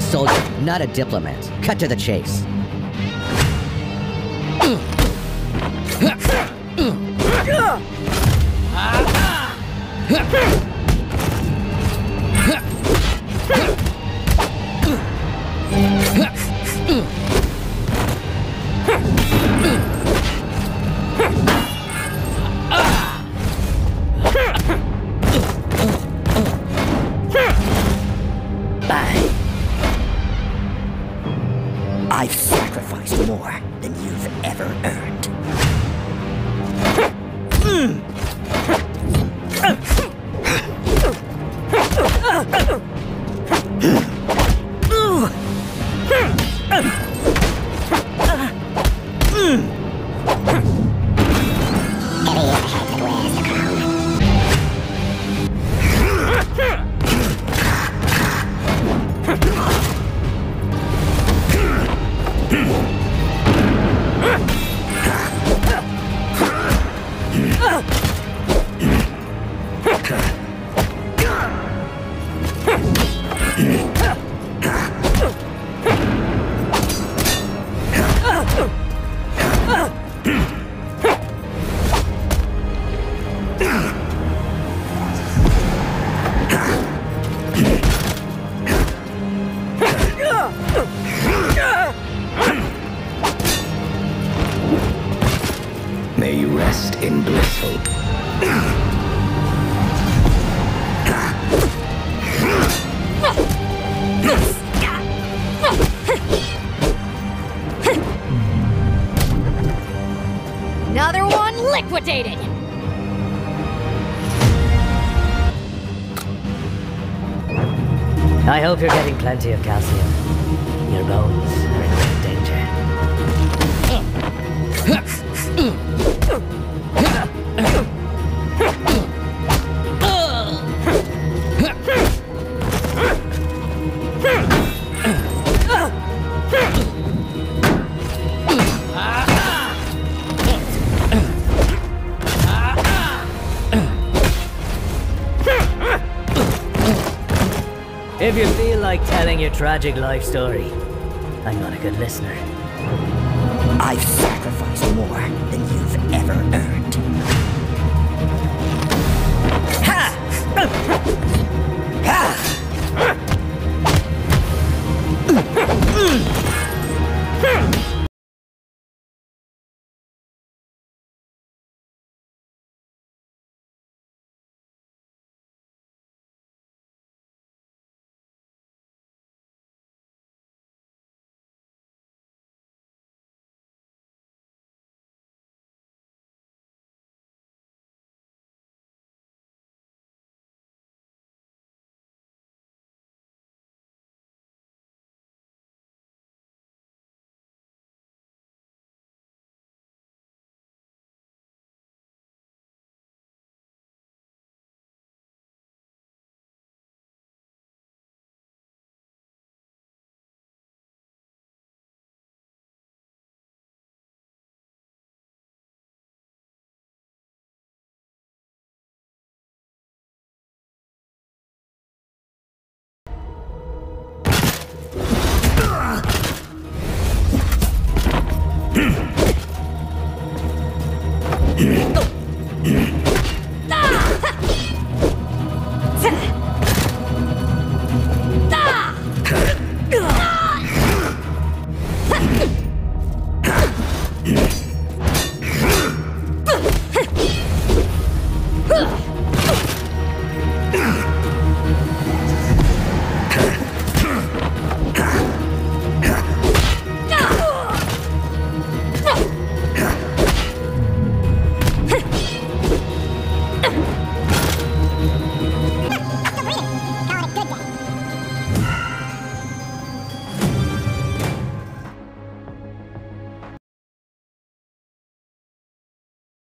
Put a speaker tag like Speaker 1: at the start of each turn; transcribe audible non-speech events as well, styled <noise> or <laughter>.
Speaker 1: soldier, not a diplomat. Cut to the chase. <laughs> <laughs>
Speaker 2: than you've ever earned. <laughs>
Speaker 3: May you rest in.
Speaker 4: Another liquidated!
Speaker 5: I hope you're getting plenty of calcium. Your bones are in great danger. <laughs> If you feel like telling your tragic life story, I'm not a good listener.
Speaker 2: I've sacrificed more than you've ever earned. Yeah.